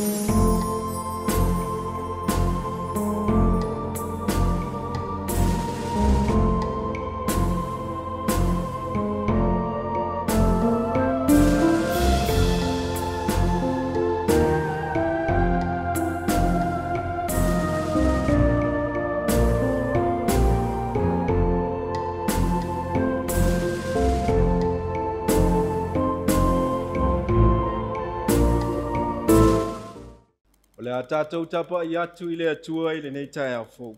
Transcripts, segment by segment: Thank you. a tātou tapa i atu i le atua i le nei tai au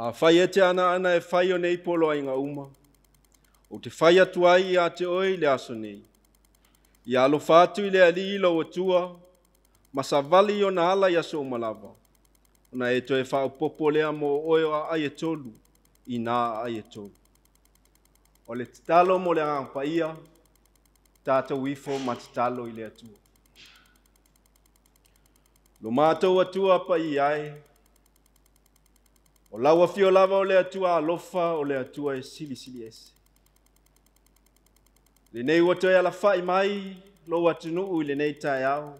A whai e te ana ana e whai o nei polo ai ngā uma. O te whai atu ai i a te oi le aso nei. I alo whātu i le ali i lau atua, masa vali o na ala i aso umalawa. Ona e to e whao popo lea mō oi o a ai e tolu, i nā ai e tolu. O le te talo mo le ngā paia, tātou wifo ma te talo i le atua lo mātou atua pa i ai. O laua fio lava o le atua alofa o le atua e sili sili ese. Le nei watoe ala fai mai lo watunuu i le nei tae au.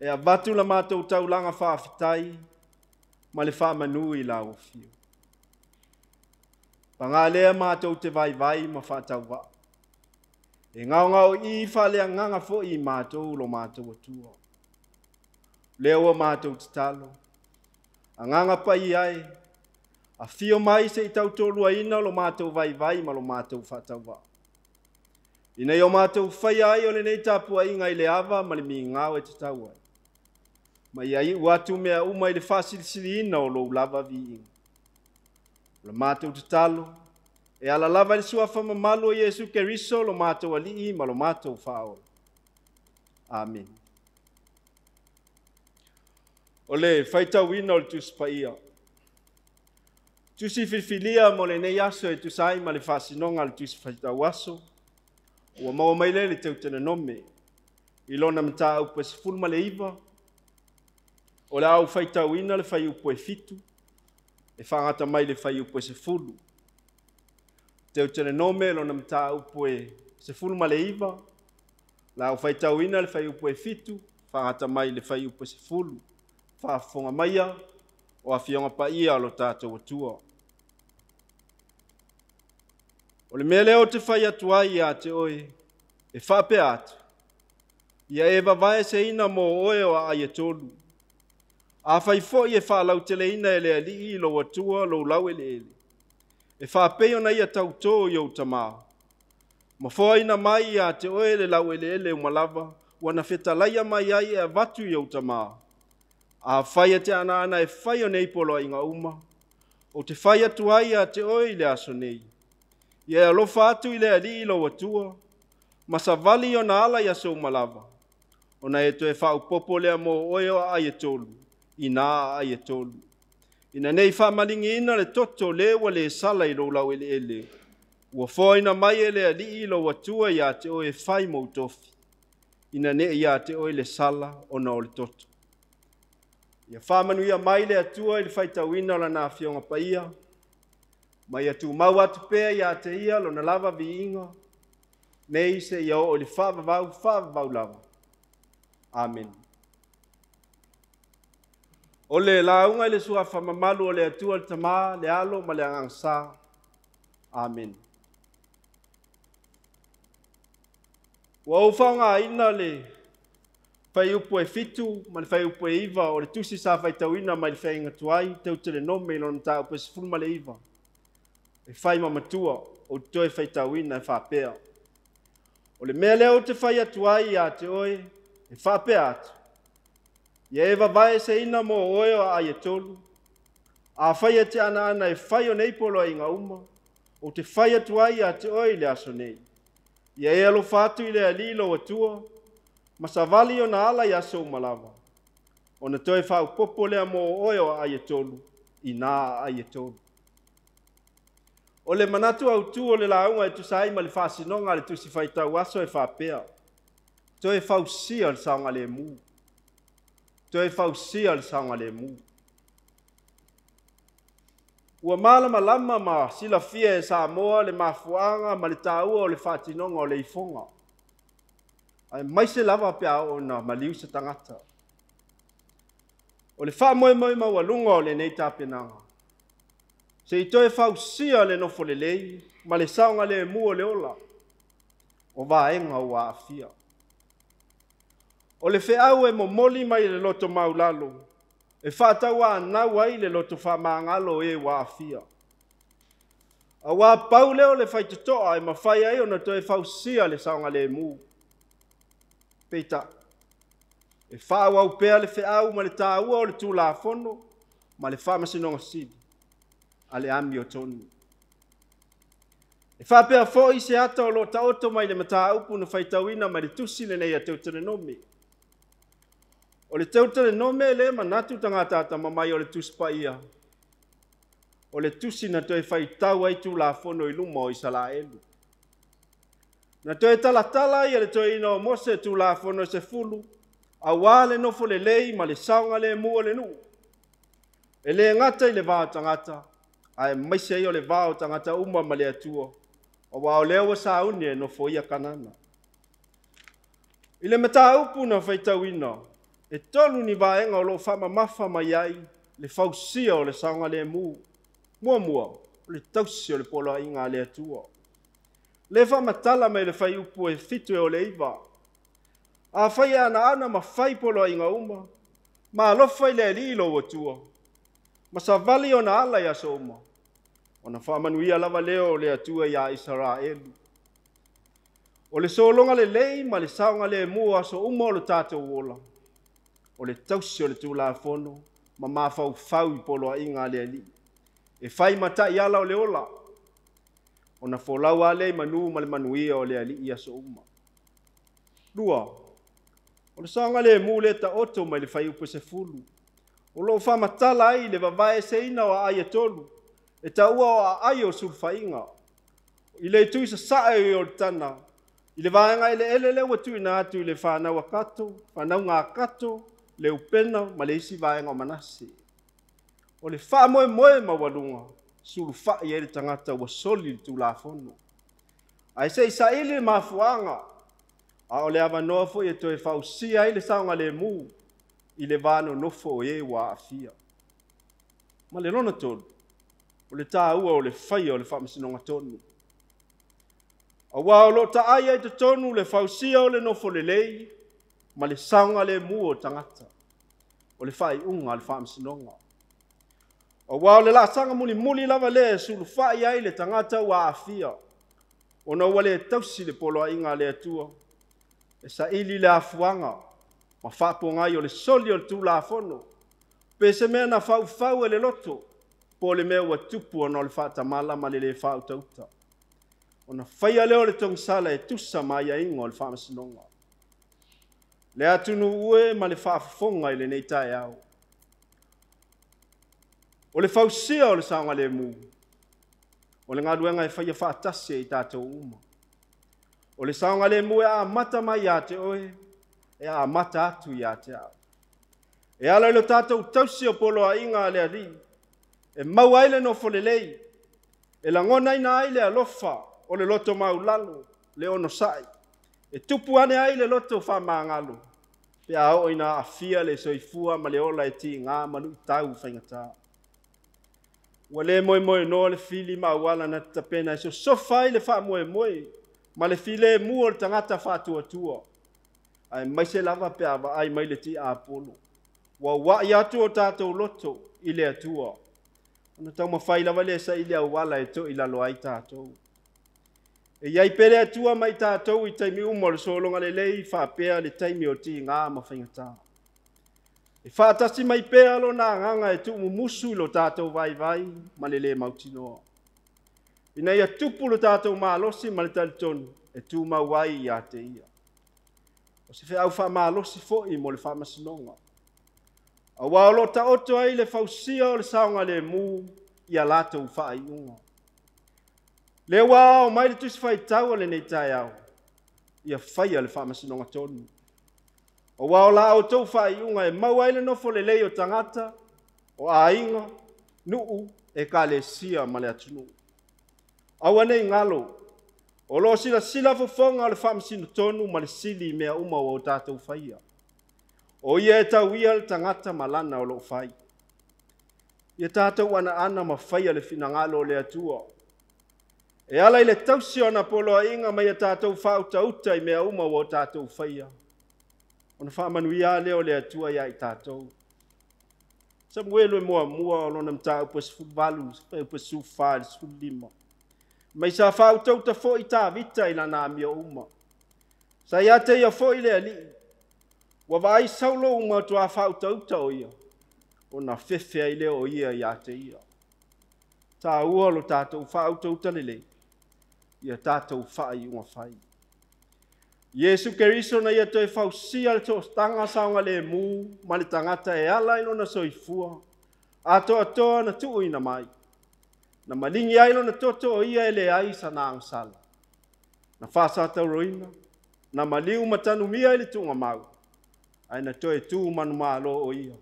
E a batu la mātou tau langa whaafitai ma le manu i la o fio. Pangā lea mātou te vai vai ma wha tau wa. E ngau ngau i wha lea nganga fo i mātou lo mātou atua. Mātou lea ua matou tatalo agaga pai ai afio mai seʻi tautoluaina o lo matou vaivai ma lo matou faatauvaʻo inai o matou faia ai o lenei tapuaʻiga i le ava ma le migao e tatau ai ma ia iʻu atu mea uma i le faasilisiliina o lou lava viiga o le matou tatalo e ala lava i le suafa mamalu o iesu keriso lo matou alii ma lo matou faaola amen o e le faitauina o le tusipaia tusi filifilia mo lenei aso e tusaʻi ma le faasinoga a le tusi faitau aso ua maua mai lea le teutenanome i lona mataupu e sefulu ma le iva o le au faitauina le faiupu e fitu e faagata mai le faiupu e sefulu teutenanome lona mataupu e sefulu ma le iva le au faitauina le faiupu e fitu faagata mai le faiupu e sefulu whaafonga maia o a fionga pa ia lo tātou atua. O le mele o te whai atua i a te oi, e whape atu. Ia e vavae se ina mō oe o a ia tolu. A whai fo i e wha lau te le ina e le ali i lo atua lo lau ele ele. E wha peo na ia tau tō i au ta māo. Ma fōi na mai i a te oe le lau ele ele o wana whetalaia mai ai e a watu i au ta māo a faia te ana ana e o nei polo a inga uma, o te faia tu ai a te oi le aso nei. Ia e alofa atu i le ali i lo watua, ma sa vali o na ala i aso umalava. O na e to e fau popo lea mo oi o a e tolu, i na a e tolu. Ina nei fa malingi ina le toto lewa le sala i lo lau ele ele. Ua foa ina mai ele ali i lo watua i a te oi e fai mo utofi. Ina nei i a te oi le sala o na o le toto. ia whamanuia mai le atua i le faitauina o lana afioga paia ma ia tumau atu pea iā te ia lona lava viiga nei seia oo i le faavavau faavavau lava amen o le lauga i le suafamamalu o le atua le tamā le alo ma le agagasā amen ua ou faogāina le fai upo e fitu, ma le upo e iwa, o le tusi sa fai tau ina mai le fai inga tuai, te utere no me ilona ta upo e sifuru ma le iwa. E fai ma matua, o toi fai tau ina e fai O le mea leo te fai atuai a te oe, e fai pea atu. Ia eva vai se ina mo oe o a e tolu, a fai te ana ana e fai o nei polo a inga uma, o te fai atuai a te oe le aso nei. Ia e alo fatu i le alilo atua, masavali ona ala yasou lava ona toe fa'aupopo lea mo ina o ayetolu, tolu inā a'aie tolu o le manatu autū o le lauga e tusai ma le fa'asinoga a le tusi faitau aso e fa'apea toe fausia le saoga lemū toe fausia le saoga Ou ma silafia samoa le mafuaga ma le tāua le le ai mai se lava pe o na maliu se tangata. O le wha moe moe maua lunga o le nei tāpenanga. Se i toe whau sia le nofo le lei, ma le saunga le mua le ola, o vaenga o wā O le whea au e mo moli mai le loto mau lalo, e whātau a nau ai le loto wha maangalo e wā afia. A wā pau leo le whaitotoa e ma whai ai ona toe whau sia le saunga le mua peita e fa'au au pea le fe'au ma le tāua o le tulafono ma le fa'amasinoga sili si ale ami o toni e fa'apea fo'i se ata o lo'o ta'oto mai le mataupu na faitauina ma le tusi lenei a teutelenome o le tene teutelenome lē manatu tagata ma mai o le tusi pa'ia o le tusi na toe faitau ai tulafono i luma o isalaelu Na toi tala tala ia le toi ino mose tu la fono e se fulu. A wale no fole lei ma le saunga le mua le nu. E le ngata i le vāo tangata. A e maise i o le vāo tangata umwa ma le atua. O wā o leo wa sa unie no fo ia kanana. I le mata upu na whaitau ino. E tolu ni vāenga o lo fama mafa mai ai. Le fausia o le saunga le mua. Mua mua. Le tausia o le polo inga le atua. Mua le fa matala mai le fai upu e fitu e ole iwa. A fai ana ana ma fai polo a inga uma, ma alo fai le lilo o tua, ma sa vali ona ala ya so uma, ona fa manu ia lava leo le atua ya isara elu. O le solonga le lei ma le saunga le mua so uma o lo tate uola, o le tausi o le tula fono, ma ma fau fau i polo a inga le li. E fai mata iala o le ola ona folau ale manu ma le manuia o le alii aso uma lua o le saoga le mu le taoto mai le fai upe sefulu o loo faamatala ai le vavae seina o aai e tolu e taua o aai o sulufaiga i le itui sasaʻe o le tana i le vaega e leʻele le ua tuina atu i le fanau akato fanauga akato le upena ma le isi vaega o manase o le faamoemoe ma ualuga sulufa'i ai le tagata ua soli le tulafono ae se isaʻili le mafuaga a o le avanoa foʻi e toe fausia ai le saoga lemū i le vanonofo o ē ua aafia ma le lona tolu o le tāua o le faia o le faamasinoga tonu auā o loo taʻai ai totonu le fausia o le nofo lelei ma le saoga lemū o tagata o le faaiʻuga a le faamasinoga O wau le lātanga muli muli lava le sulu fai ai le tangata wa afia. O na wale tausi le polo a inga le atua. E sa ili le afuanga. Ma fapo ngai o le soli o le tula afono. Pe se mea na fau fau e le loto. Po le mea wa tupu o na le fata mala ma le le fau tauta. O na fai leo le tong sala e tusa mai a ingo le fama sinonga. Le atunu ue ma le fafonga ele neitai au. Le atunu ue ma le fafonga ele neitai au. O le fausia o le sanga le mu. O le ngaluenga e faya faatase i tātou uma. O le sanga le mu e a mata mai a te oe, e a mata atu i te au. E ala ilo tata tausi o polo a inga le a ri, e mau aile no folelei, e la ngona ina aile a lofa, o le loto mau lalo, le ono sai, e tupu ane aile loto fa maangalo, pe a o ina a le soifua ma le ola e ti ngā manu tau tau whaingataa. Ua le moe moe noa le fili ma wala na tapena. E so sofai le faa moe moe. Ma le file e mua le tangata faa tua tua. Ai mai se lava pe ava ai mai le ti a polo. Ua wa i atu o tatou loto i le atua. Ano tau ma fai lava le sa i le awala e to i lalo ai tatou. E iai pere atua mai tatou i taimi umo le solonga le lei faa pea le taimi o ti ngā ma fai ngatao. Fatasi e mai pealo na nganga e tuu musu lo tātou vai vai, malele mauti noa. Ina ia tupu lo tātou maalosi malitali tonu, e tuu mauai i a te ia. O se fe au wha maalosi fo i mo le wha masinonga. A waolo ta oto ai le fausia o le saonga le mu, ia lato u wha unga. Le wao mai le tusi fai tau le nei tai au, ia fai a le wha masinonga tonu. O wao la o tau wha i unga e mawaila no fo lelei o tangata, o a inga, nuu e ka le sia ma le atunu. Awa nei ngalo, o lo sila sila fo fonga le wha msino tonu ma le sili mea uma wa o tatou whaia. O ia e tau ia le tangata ma lana o lo whai. Ia tatou ana ana ma whaia le fina ngalo le atua. E ala i le tausio na polo a inga ma ia tatou whauta uta i mea uma wa o tatou whaia. Ia ona faamanuia lea o le atua ia i tatou samuelu e muamua o lona mataupuasufuvalusupuasufalesufulima eh, mai sa faautauta foʻi tavita i lana amia uma sa iā te ia foʻi le alii ua vaai saulo uma atua faautauta o ia ona fefe ai lea o ia iā te ia tāua lo tatou faautauta lelei ia tatou faaiugafai Yesu keriso na ia toi fausia le toa tanga saunga le mu, ma tangata e ala ino na soifua, ato toa na tuu ina mai, na malingi ailo na toto o ia ele ai sa ang sala, na fasa ata na maliu matanu mia ele tunga mau, ai na toi tu manu maalo o ia.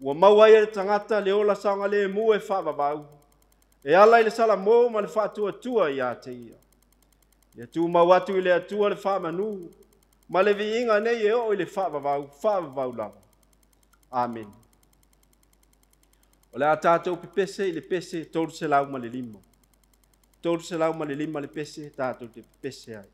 Ua mau ai ele tangata le ola saunga le mu e fa e ala ele sala mo ma le fatua tua ia te ia. Ia tū mau atu i le atua le wha manu. Ma le vi inga nei e o i le wha vavau, wha vavau lawa. Amen. O le a tātou pe pese i le pese tōru se lau ma le lima. Tōru se lau ma le lima le pese tātou te pese ai.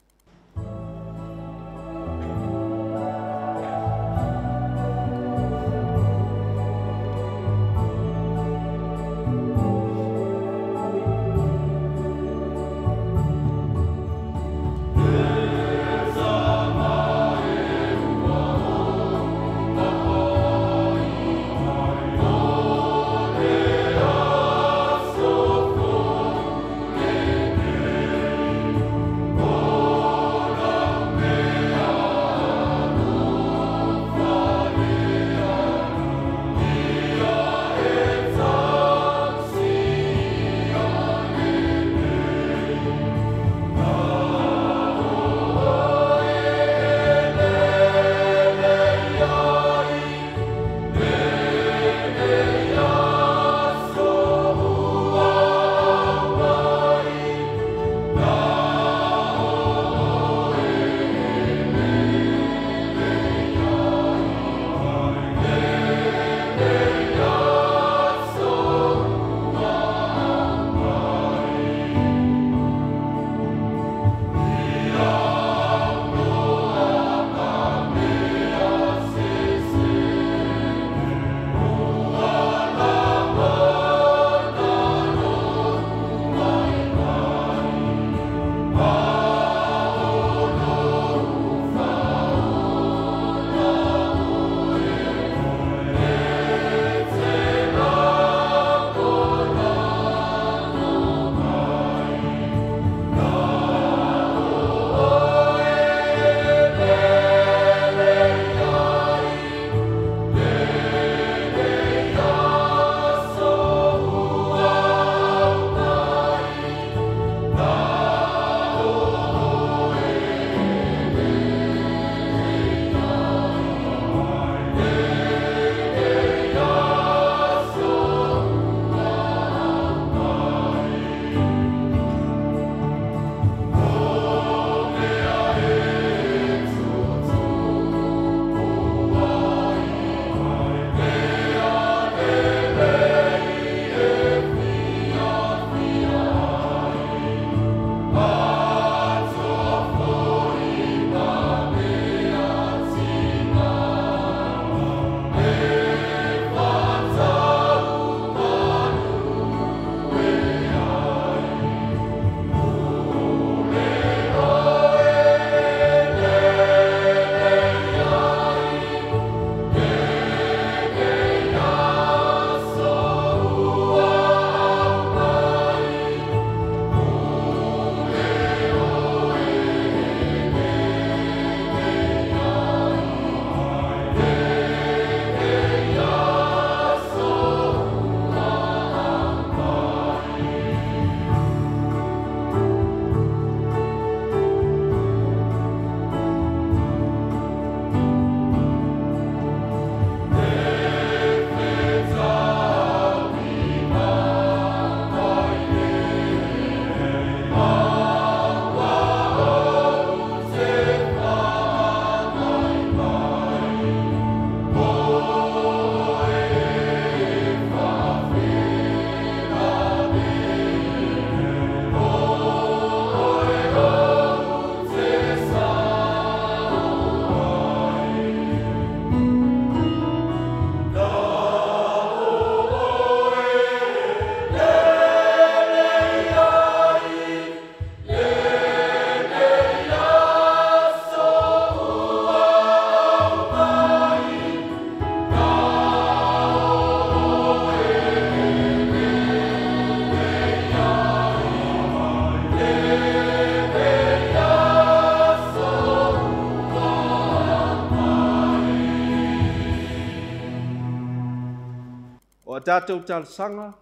tatou talasaga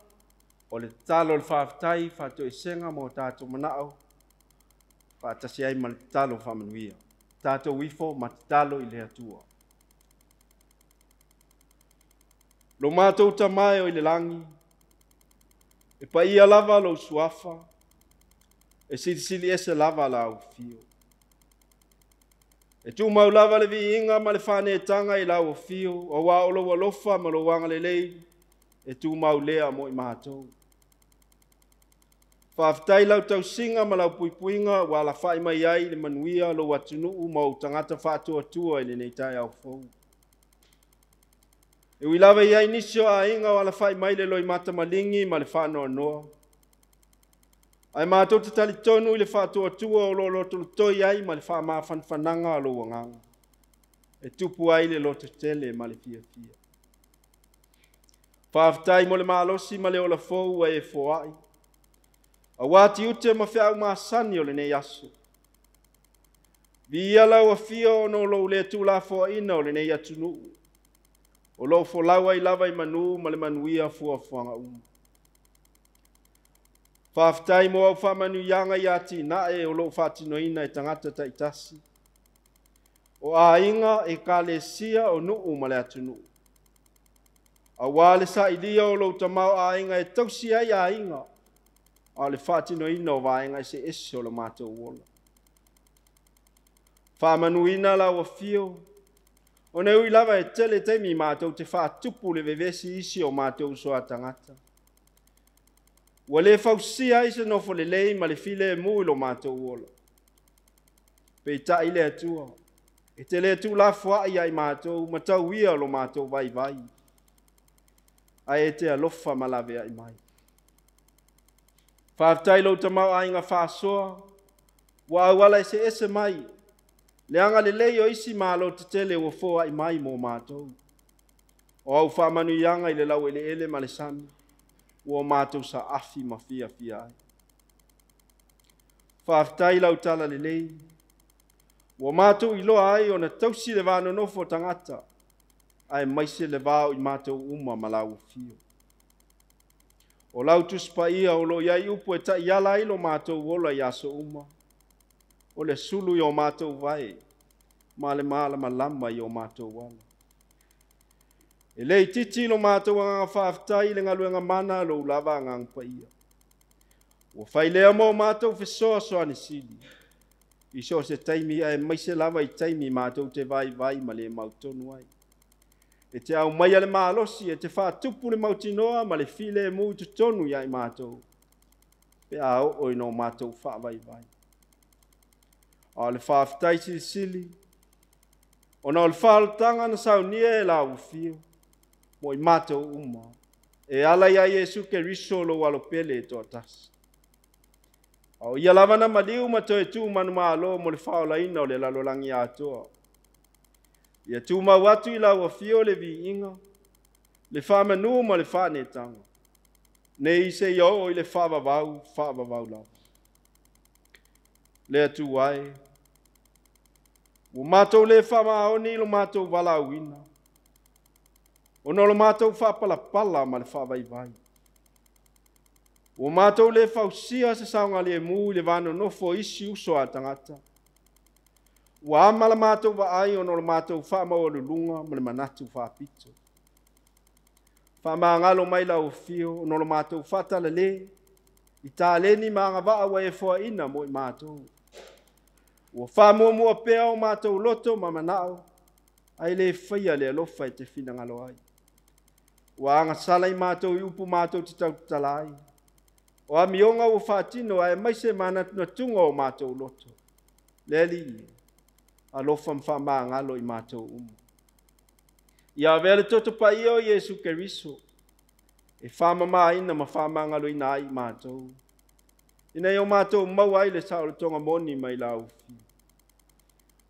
o le tatalo o le faafetai faatoʻesega mo tatou manaʻo faatasi ai ma le tatalo faamanuia tatou ifo ma tatalo i le atua lo matou tamā e o i le lagi e paia lava lou suafa e silisili ese lava a laufio e tumau lava le viiga ma le fanetaga i lauofio auā o lou alofa ma lou agalelei e tu mau lea mo i mātou. Whaafitai lau tau singa ma lau puipuinga wa la whae mai ai le manuia lo watunu u mau tangata whaatua tua i le neitai au fau. E wilawa i ai nisio a inga wa la whae mai le loi mata malingi ma le whanoa noa. Ai mātou te tali tonu i le whaatua tua o lo lo tulu toi ai ma le whaamaa fanfananga a lo wanganga. E tupu ai le lo te tele ma le fia fia faafetai mo le malosi ma le olafou ua e foaʻi auā tiute ma feʻaumasani o lenei aso viia lau afia ona o lou le tulafoaʻiina o lenei atunuu o loo folau ai lava i manu ma le manuia fuafuaga uma faafetai mo au faamanuiaga iā e o loo ina i e tangata taitasi. o āiga e kalesia o nuu ma le atunuu a wale sa i dia o lo tamau a inga e tausi ai a inga. A le whātino ino wā inga se esi o la mātou wola. Whāmanu ina la wa fio. O ne ui lava e tele te mi mātou te wha tupu le vevesi isi o mātou so tangata. Wa le fausi ai se nofo le lei ma le file e mui lo mātou wola. Pei ta ile atua. E te le tu la fwa ai ai mātou ma tau ia lo mātou vai vai. vai a e te alofa malawe ai mai. Whaftai lau ta mau ainga whāsoa, wa au ala e se ese mai, le anga le leio isi mālo te tele wa fō ai mai mō mātou. O au whamanu yanga i le lau ele ele ma le sami, o mātou sa afi ma fia fia ai. Whaftai lau tala le leio, o mātou i loa ai o na tausi le vāno nofo tangata, o ae maise le vao i matou uma ma lau fio o lau tusipa ia o loo iai upu e taʻiala ai lo matou ola i aso uma o le sulu i o matou vae ma le malamalama i o matou ala e lē itiiti lo matou agaga faafetai le galuega mana lou lava agaga paia ua failea mo matou fesoa soanesili i so se taimi ae maise lava i taimi matou te vaivai ma lē mautonu ai e te au mai ale malosi e te whaatupu le mautinoa ma le file mu i totonu ia i mātou. Pe a o o ino mātou whaavai vai. A le whaaftai sili sili, ona o le whaalatanga na saunia e la ufio, mo i mātou uma, e ala ia Yesu ke riso lo walo pele e tō tasi. A o ia lavana maliu ma toe tū manu mālo mo le whaolaina o le lalolangi atoa. ia tumau atu i lauafio le inga, le femmes ma le faanetaga Ne seia oo i le faavavau faavavau lava le atu ae le matou lē faamaoni oni lo matou n'a ona o lo matou pala ma le faavaivai les matou le fausia se saogaliemu le isi uso a Wa amala mātou wa ai ono la mātou wha mau alu lunga ma manatu wha pito. Wha mā ngalo mai la o fio ono la mātou wha tala le. I tā le ni mā ngā waa wa e fua ina mo i mātou. Wa wha mua mua pea o mātou loto ma manao. Ai le whaia le alofa i te fina ngalo ai. Wa anga salai mātou i upu mātou te tau talai. O amionga o whātino ai maise mana tunga o mātou loto. Lele alofa ma faamagalo i matou uma ia avea le totopaia o iesu keriso e faamamāina ma faamagaloina ai i matou inai o matou mau ai le saʻolotoga moni mai laufi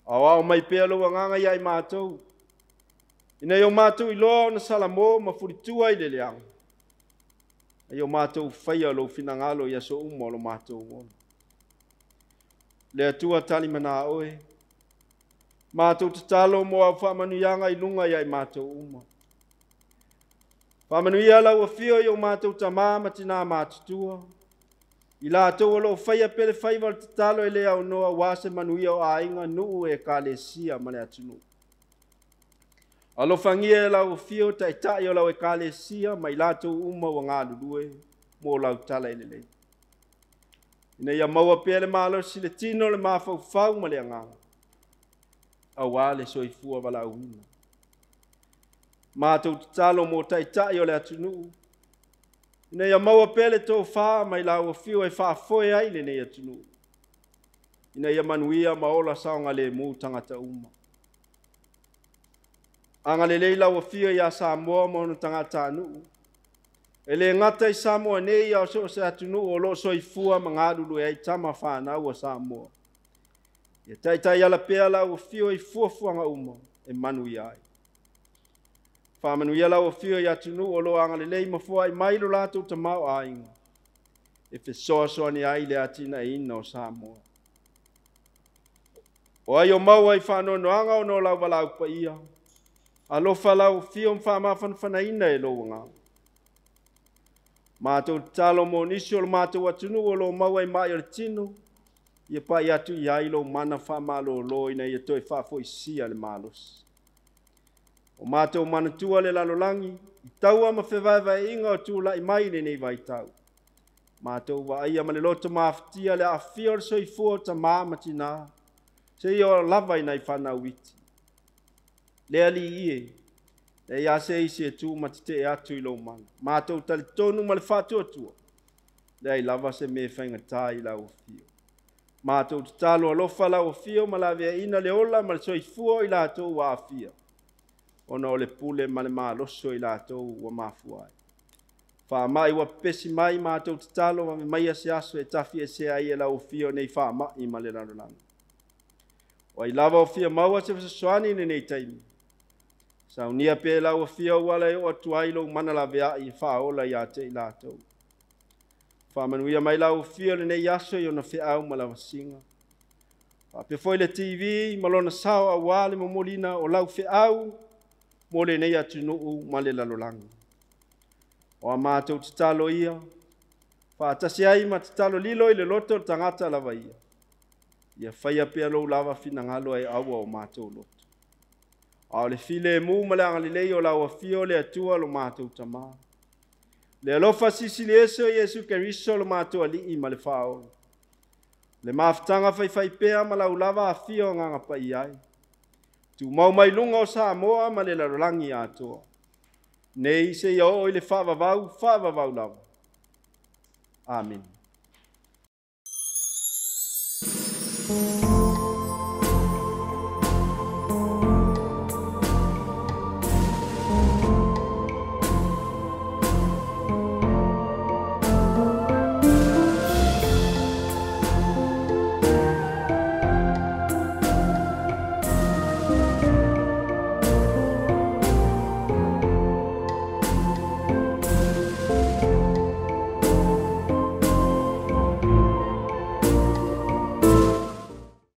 aoao mai pea lou agaga iā i matou inai o matou iloa ona salamō ma fulitua i le leago ai o matou faia o lou finagalo i aso uma o lo matou ona le atua talimanā oe Mātou te talo mō au whamanuianga i lunga i ai mātou uma. Whamanu ia lau a fio i o mātou ta māma ti nā mātutua. I lā tō alo whaia pere whaiwa te talo e lea o noa wāse manu ia o ainga nuu e kā le sia male atunu. Alo whangia e lau a fio ta e tae o lau e kā le sia mai lā tō uma wa ngā lulue mō lau tala e ele lei. Ina ia maua pere mālo si le tino le mā fau fau male a ngāla au ale so i fua wala uuna. Mā tau te talo mō tai tai o le atunuu. Nei a maua pele tō whaa mai la ua fio e whaa foe ai le nei atunuu. Ina ia manuia maola saonga le mō tangata uma. Anga le leila ua fio ia sa mōa mōna tangata anuu. E le ngata i sa mōa nei au so se atunuu o lo so i fua mga lulu e ai tama whaa nau a sa mōa. Ia tai tai ala pea la o fio i fuafuanga uma e manu i ai. Whamanu i ala o fio i atu o lo angale lei ma fua i mailo lātou ta mau a inga. E fe soa soa ni ai le atina e ina o Samoa. O ai o mau ai whanu no anga o no lau wala upa ia. A lo whalau fio mwha mawhan whana ina e loa ngā. Mātou talo mō nisio lo mātou atunu o lo mau ai mai o le tino. Mātou talo mō nisio lo mātou atunu o lo mau ai mai o le tino ia pai atu i ai lou mana faamālōlō ina ia toe faafoʻisia le malosi o matou manatua le lalolagi i taua ma fevaevaeʻiga o tulaʻi mai lenei vaitau matou vaaia ma le loto mafitia le aafia o le soifua o tamā ma tinā seʻia o lava inai fanauiti lea liie le iā se isi e tu ma tetee atu i lou mana matou talitonu ma le faatuatua leai lava se mea faigatā i lau ofio Mātou te talo alofa lau fio ma la ina le ola ma le soifua i lātou wa afia. Ona o le pule ma le māloso i lātou wa mafua ai. Whaamai wa pesi mai mātou te talo ma mai se aso e tafi e se ai e lau fio nei whaamai ma le lanolano. O i lava o fia maua se fasasoani ne nei taimi. Saunia pe lau o fia wala e o atuai lo mana la vea i whaola i ate i lātou. faamanuia mai lauafia lenei aso i ona feʻau ma lauasiga faapea foʻi le tv ma lona sao auā le momolina o lau feʻau mo lenei atunuu ma le lalolagi o a matou tatalo ia faatasi ai ma tatalo lilo i le loto o le tagata lava ia ia faia pea lou lava finagalo ai aua o matou loto a o le filemū ma le agalelei o lauafia o le atua lo matou tamā Leò facililè e su querisò mato ali e malfa. Le màfttanga a fai faiè mala lava a fi un an a paai. Tu mo mai long sa amor ma laân e a to. Nei se aò e le favavau favavau la. Amen.